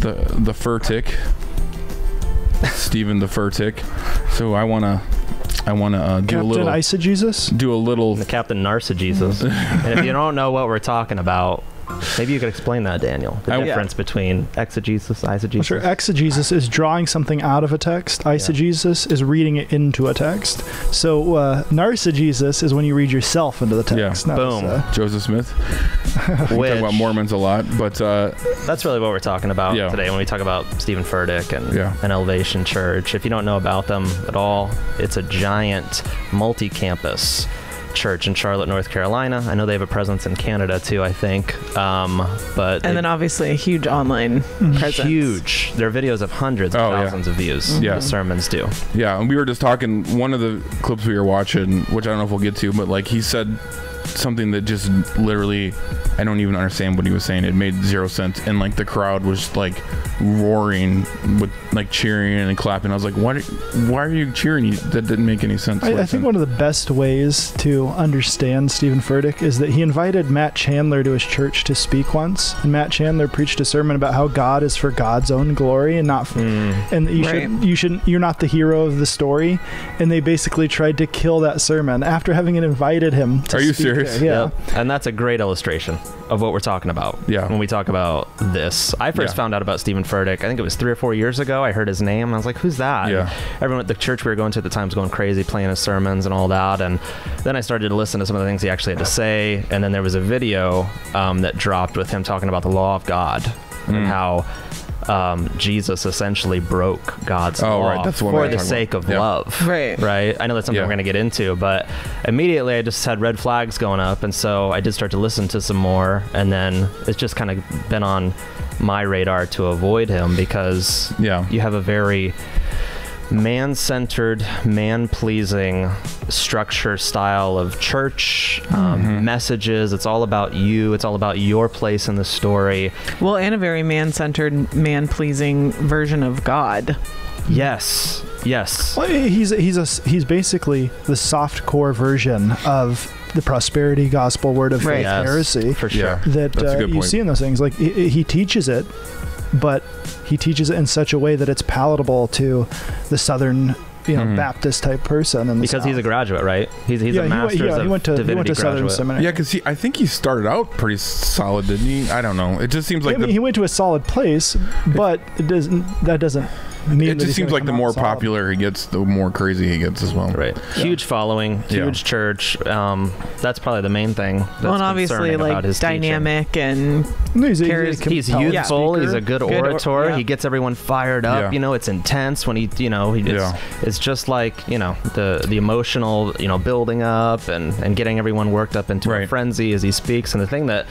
the the fur tick, Steven the Furtick. So I wanna I wanna uh, do a little. Captain little Eisegesis? do a little. The Captain Narcegesis. and if you don't know what we're talking about, maybe you could explain that, Daniel. The I- difference between exegesis, eisegesis. Sure, exegesis is drawing something out of a text. Eisegesis is reading it into a text. So uh, narcegesis is when you read yourself into the text. Yeah. not Boom. as, uh, Joseph Smith. We talk about Mormons a lot, but uh, that's really what we're talking about Yeah. today when we talk about Steven Furtick and Yeah. an Elevation Church. If you don't know about them at all, it's a giant multi-campus church in Charlotte, North Carolina. I know they have a presence in Canada too, I think. Um, but And they- then obviously a huge online presence. huge. Their videos have hundreds of Oh, yeah. thousands of views. Yeah. The sermons do. yeah, and we were just talking. One of the clips we were watching, which I don't know if we'll get to, but like he said something that just literally, I don't even understand what he was saying. It made zero sense, and like the crowd was like roaring with like cheering and clapping. I was like, why? Why are you cheering? You- That didn't make any sense. I, I think one of the best ways to understand Steven Furtick is that he invited Matt Chandler to his church to speak once, and Matt Chandler preached a sermon about how God is for God's own glory and not for, mm. and you Right. should you shouldn't you're not the hero of the story. And they basically tried to kill that sermon after having invited him. To Are you speak serious? there. Yeah. Yep. And that's a great illustration of what we're talking about. Yeah. When we talk about this, I first Yeah. found out about Steven Furtick. I think it was three or four years ago. I heard his name. And I was like, "Who's that?" Yeah. And everyone at the church we were going to at the time was going crazy, playing his sermons and all that. And then I started to listen to some of the things he actually had to say. And then there was a video um, that dropped with him talking about the law of God Mm. and how. Um, Jesus essentially broke God's Oh, law right. That's what for the sake about. of Yeah. love Right. right? I know that's something Yeah. we're going to get into, but immediately I just had red flags going up, and so I did start to listen to some more, and then it's just kind of been on my radar to avoid him because Yeah. you have a very man-centered, man-pleasing structure style of church um, Mhm. messages. It's all about you. It's all about your place in the story. Well, and a very man-centered, man-pleasing version of God. Yes, yes. Well, he's he's a he's basically the soft core version of the prosperity gospel word of Right. faith Yes, heresy for Yeah. sure. that uh, you see in those things. Like he, he teaches it, but he teaches it in such a way that it's palatable to the southern, you know, Mhm. Baptist type person. In the Because he's a graduate, right? He's, he's yeah, a he went, master's yeah, of he went to he divinity went to Southern graduate. Seminary. Yeah, because he, I think he started out pretty solid, didn't he? I don't know. It just seems like I mean, the, he went to a solid place, but it doesn't. That doesn't mean. It just seems like the more popular he gets, the more crazy he gets as well. Right. Huge following, Yeah. huge church. Um, that's probably the main thing. That's well, and obviously, concerning about like his teaching. dynamic and No, he's, he's, a He's compelling youthful. He's a good, Good or- orator. yeah. He gets everyone fired up. Yeah. You know, it's intense when he, you know, he, it's, Yeah. it's just like you know the the emotional, you know, building up and and getting everyone worked up into a frenzy as he speaks. And the thing that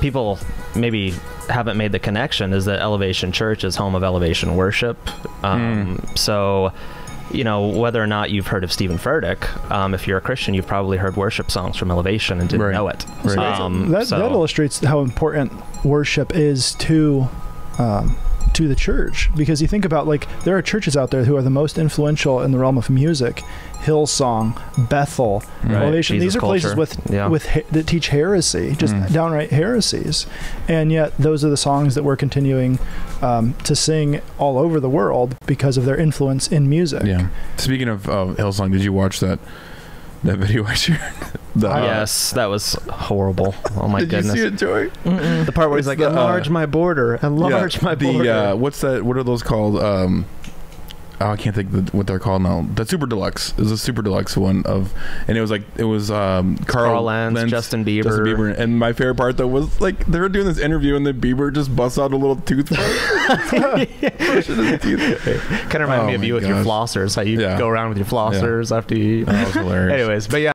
people maybe haven't made the connection is that Elevation Church is home of Elevation Worship. Um, So. You know, whether or not you've heard of Steven Furtick, um, if you're a Christian, you've probably heard worship songs from Elevation and didn't Right. know it. Right. Um, that, so- that illustrates how important worship is to um, to the church because you think about like there are churches out there who are the most influential in the realm of music hillsong bethel Right. elevation Jesus these are places with Yeah. with he- that teach heresy just Mm. downright heresies and yet those are the songs that we're continuing um, to sing all over the world because of their influence in music Yeah. Speaking of uh, Hillsong, did you watch that that video I shared? The, uh, yes, that was horrible. Oh my did goodness. you see it, Joey? The part where he's like, the, uh, enlarge my border, enlarge Yeah, my border. the uh, what's that? What are those called? Um, oh, I can't think the, what they're called now. The super deluxe is a super deluxe one of, and it was like it was um, Carl, Carl Lentz, Justin Bieber. Justin Bieber, and my favorite part though was like they were doing this interview and then Bieber just busts out a little toothbrush. Brushing his teeth. kind of reminded Oh me of my you with your flossers, how you Yeah. go around with your flossers after you eat. That was hilarious. Anyways, but yeah,